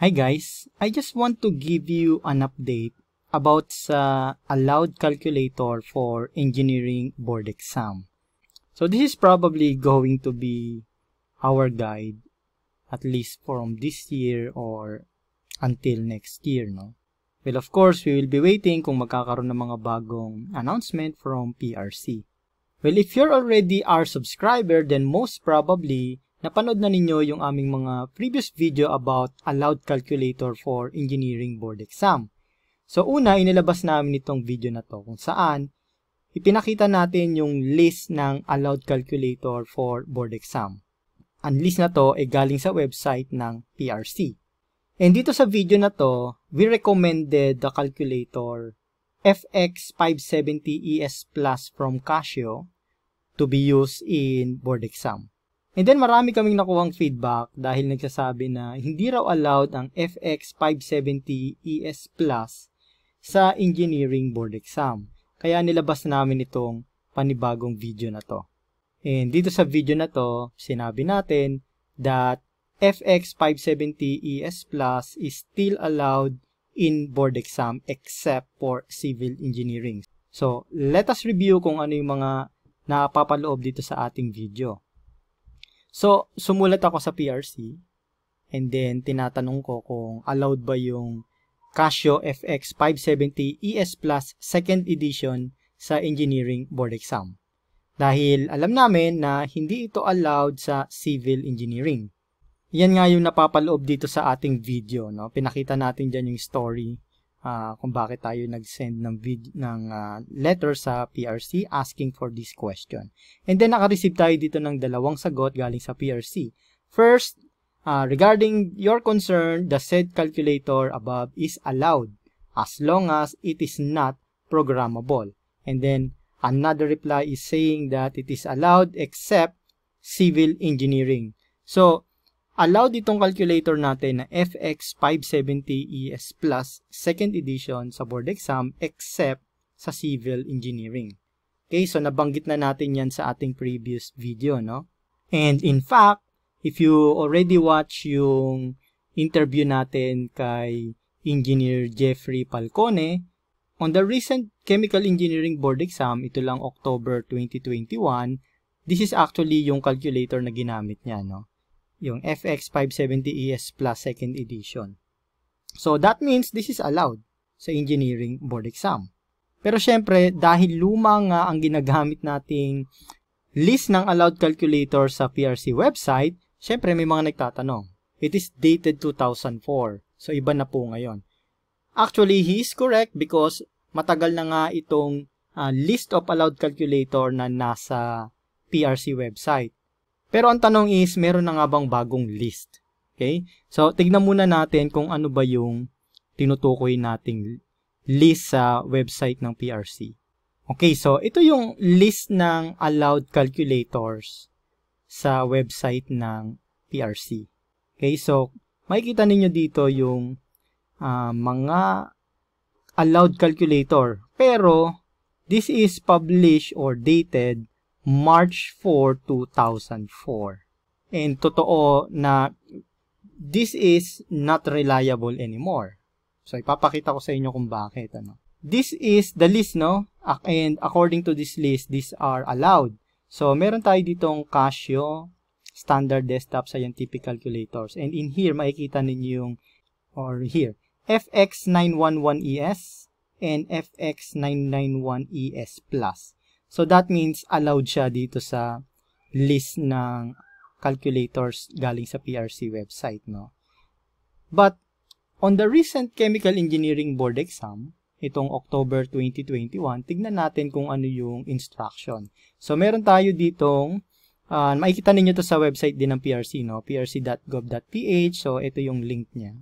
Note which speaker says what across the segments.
Speaker 1: Hi guys, I just want to give you an update about sa allowed calculator for engineering board exam. So this is probably going to be our guide at least from this year or until next year, no? Well, of course, we will be waiting kung magkakaroon ng mga bagong announcement from PRC. Well, if you're already our subscriber, then most probably Napanood na ninyo yung aming mga previous video about allowed calculator for engineering board exam. So una, inilabas namin itong video na to kung saan ipinakita natin yung list ng allowed calculator for board exam. Ang list na to ay galing sa website ng PRC. And dito sa video na to, we recommended the calculator FX570ES Plus from Casio to be used in board exam. And then marami kaming nakuhang feedback dahil nagsasabi na hindi raw allowed ang FX570 ES Plus sa engineering board exam. Kaya nilabas namin itong panibagong video na to. And dito sa video na to, sinabi natin that FX570 ES Plus is still allowed in board exam except for civil engineering. So, let us review kung ano yung mga napapaloob dito sa ating video. So, sumulat ako sa PRC and then tinatanong ko kung allowed ba yung Casio FX 570 ES Plus second edition sa engineering board exam. Dahil alam namin na hindi ito allowed sa civil engineering. Yan nga yung napapaloob dito sa ating video. No? Pinakita natin dyan yung story uh, kung bakit tayo nag-send ng, vid- ng uh, letter sa PRC asking for this question. And then naka-receive tayo dito ng dalawang sagot galing sa PRC. First, uh, regarding your concern, the said calculator above is allowed as long as it is not programmable. And then another reply is saying that it is allowed except civil engineering. So, allowed itong calculator natin na FX570ES Plus second edition sa board exam except sa civil engineering. Okay, so nabanggit na natin yan sa ating previous video, no? And in fact, if you already watch yung interview natin kay Engineer Jeffrey Falcone, on the recent Chemical Engineering Board exam, ito lang October 2021, this is actually yung calculator na ginamit niya, no? Yung FX570ES Plus second edition. So that means this is allowed sa engineering board exam. Pero syempre, dahil luma nga ang ginagamit nating list ng allowed calculator sa PRC website, syempre may mga nagtatanong. It is dated 2004. So iba na po ngayon. Actually, he is correct because matagal na nga itong uh, list of allowed calculator na nasa PRC website. Pero ang tanong is, meron na nga bang bagong list? Okay? So, tignan muna natin kung ano ba yung tinutukoy nating list sa website ng PRC. Okay, so ito yung list ng allowed calculators sa website ng PRC. Okay, so makikita ninyo dito yung uh, mga allowed calculator. Pero, this is published or dated March 4, 2004. And totoo na this is not reliable anymore. So, ipapakita ko sa inyo kung bakit. Ano. This is the list, no? And according to this list, these are allowed. So, meron tayo ditong Casio, standard desktop scientific calculators. And in here, makikita ninyo yung, or here, FX911ES and FX991ES Plus. So that means allowed siya dito sa list ng calculators galing sa PRC website, no? But on the recent Chemical Engineering Board exam, itong October 2021, tignan natin kung ano yung instruction. So meron tayo ditong uh, makikita ninyo to sa website din ng PRC, no? prc.gov.ph. So ito yung link niya.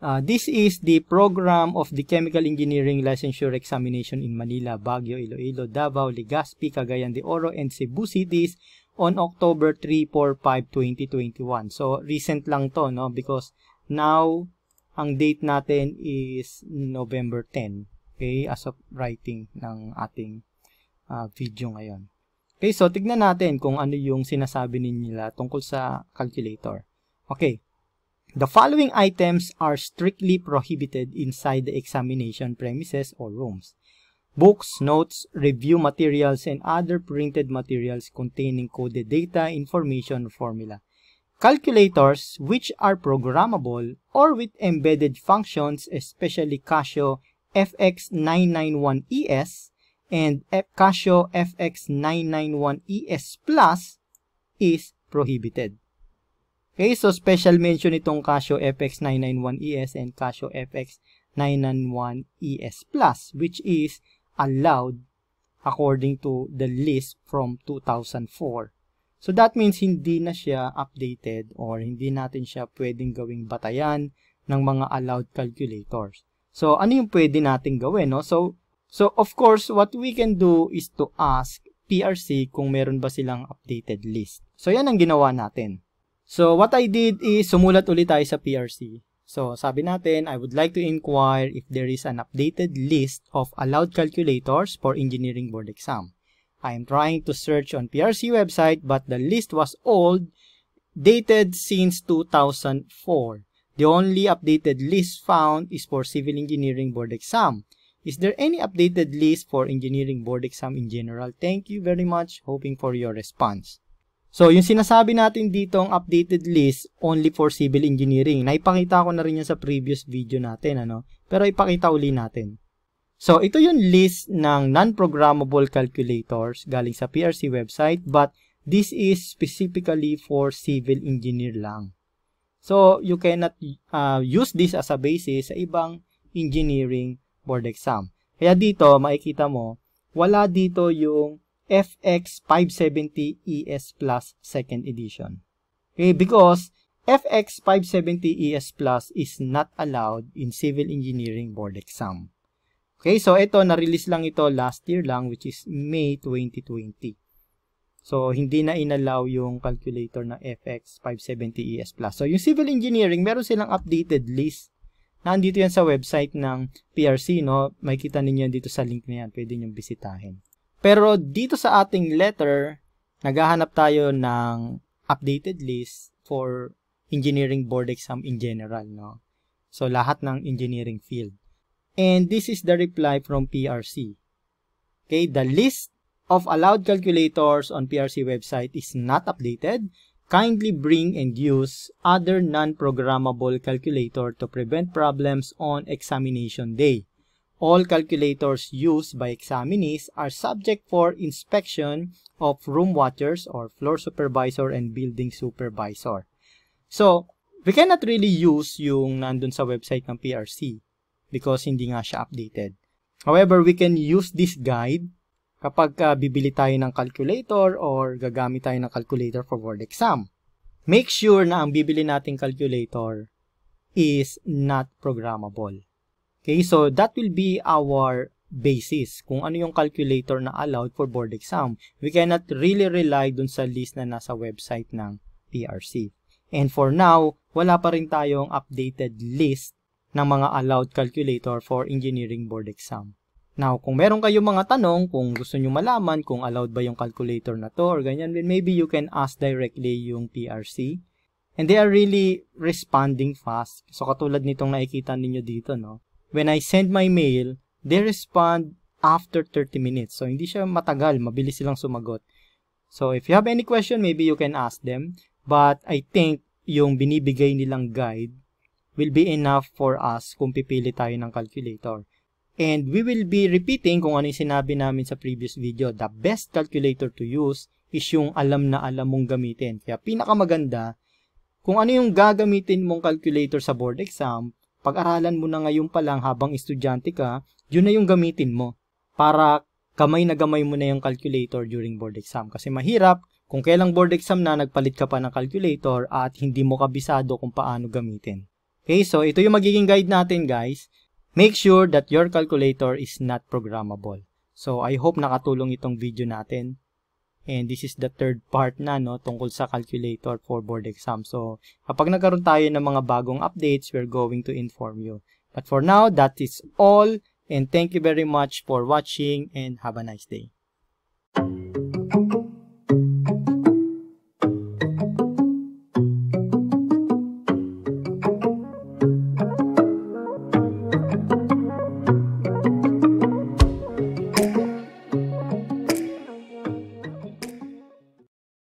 Speaker 1: Uh, this is the program of the Chemical Engineering Licensure Examination in Manila, Baguio, Iloilo, Davao, Legazpi, Cagayan de Oro, and Cebu cities on October 3, 4, 5, 2021. So, recent lang to, no? Because now, ang date natin is November 10. Okay? As of writing ng ating uh, video ngayon. Okay, so tignan natin kung ano yung sinasabi nila tungkol sa calculator. Okay. The following items are strictly prohibited inside the examination premises or rooms. Books, notes, review materials, and other printed materials containing coded data, information, formula. Calculators which are programmable or with embedded functions, especially Casio FX991ES and Casio FX991ES Plus is prohibited. Okay, so special mention itong Casio FX991ES and Casio FX991ES Plus which is allowed according to the list from 2004. So that means hindi na siya updated or hindi natin siya pwedeng gawing batayan ng mga allowed calculators. So ano yung pwede natin gawin, no? So so of course, what we can do is to ask PRC kung meron ba silang updated list. So yan ang ginawa natin. So what I did is sumulat ulit tayo sa PRC. So, sabi natin, I would like to inquire if there is an updated list of allowed calculators for engineering board exam. I am trying to search on PRC website but the list was old, dated since 2004. The only updated list found is for civil engineering board exam. Is there any updated list for engineering board exam in general? Thank you very much. Hoping for your response. So, yung sinasabi natin dito ang updated list only for civil engineering. Naipakita ko na rin yan sa previous video natin, ano? Pero ipakita uli natin. So, ito yung list ng non-programmable calculators galing sa PRC website, but this is specifically for civil engineer lang. So, you cannot uh, use this as a basis sa ibang engineering board exam. Kaya dito, makikita mo, wala dito yung FX 570 ES Plus second edition. Okay, because FX 570 ES Plus is not allowed in civil engineering board exam. Okay, so ito na-release lang ito last year lang which is May 2020. So hindi na inallow yung calculator na FX 570 ES Plus. So yung civil engineering, meron silang updated list. Nandito yan sa website ng PRC, no? Makikita ninyo dito sa link na yan. Pwede nyo bisitahin. Pero dito sa ating letter, naghahanap tayo ng updated list for engineering board exam in general, no? So, lahat ng engineering field. And this is the reply from PRC. Okay, the list of allowed calculators on PRC website is not updated. Kindly bring and use other non-programmable calculator to prevent problems on examination day. All calculators used by examinees are subject for inspection of room watchers or floor supervisor and building supervisor. So, we cannot really use yung nandun sa website ng PRC because hindi nga siya updated. However, we can use this guide kapag uh, bibili tayo ng calculator or gagamit tayo ng calculator for board exam. Make sure na ang bibili nating calculator is not programmable. Okay, so that will be our basis kung ano yung calculator na allowed for board exam. We cannot really rely dun sa list na nasa website ng PRC. And for now, wala pa rin tayong updated list ng mga allowed calculator for engineering board exam. Now, kung meron kayong mga tanong, kung gusto nyo malaman kung allowed ba yung calculator na to or ganyan, then maybe you can ask directly yung PRC. And they are really responding fast. So, katulad nitong nakikita ninyo dito, no? When I send my mail, they respond after 30 minutes. So, hindi siya matagal. Mabilis silang sumagot. So, if you have any question, maybe you can ask them. But I think yung binibigay nilang guide will be enough for us kung pipili tayo ng calculator. And we will be repeating kung ano yung sinabi namin sa previous video. The best calculator to use is yung alam na alam mong gamitin. Kaya pinakamaganda, kung ano yung gagamitin mong calculator sa board exam, pag-aralan mo na ngayon pa lang habang estudyante ka, yun na yung gamitin mo para kamay na gamay mo na yung calculator during board exam. Kasi mahirap kung kailang board exam na nagpalit ka pa ng calculator at hindi mo kabisado kung paano gamitin. Okay, so ito yung magiging guide natin guys. Make sure that your calculator is not programmable. So I hope nakatulong itong video natin. And this is the third part na no tungkol sa calculator for board exam. So, kapag nagkaroon tayo ng mga bagong updates, we're going to inform you. But for now, that is all. And thank you very much for watching and have a nice day.